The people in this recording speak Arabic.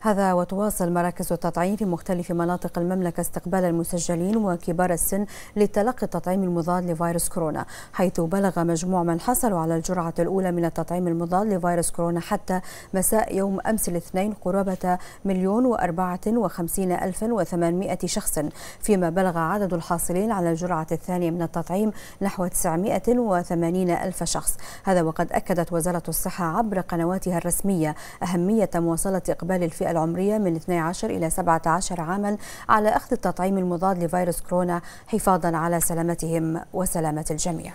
هذا وتواصل مراكز التطعيم في مختلف مناطق المملكة استقبال المسجلين وكبار السن لتلقي التطعيم المضاد لفيروس كورونا حيث بلغ مجموع من حصلوا على الجرعة الأولى من التطعيم المضاد لفيروس كورونا حتى مساء يوم أمس الاثنين قرابة مليون وأربعة وخمسين ألف وثمانمائة شخص فيما بلغ عدد الحاصلين على الجرعة الثانية من التطعيم نحو 980 ألف شخص. هذا وقد أكدت وزارة الصحة عبر قنواتها الرسمية أهمية مواصلة إقبال الفئة العمرية من 12 إلى 17 عاما على أخذ التطعيم المضاد لفيروس كورونا حفاظا على سلامتهم وسلامة الجميع.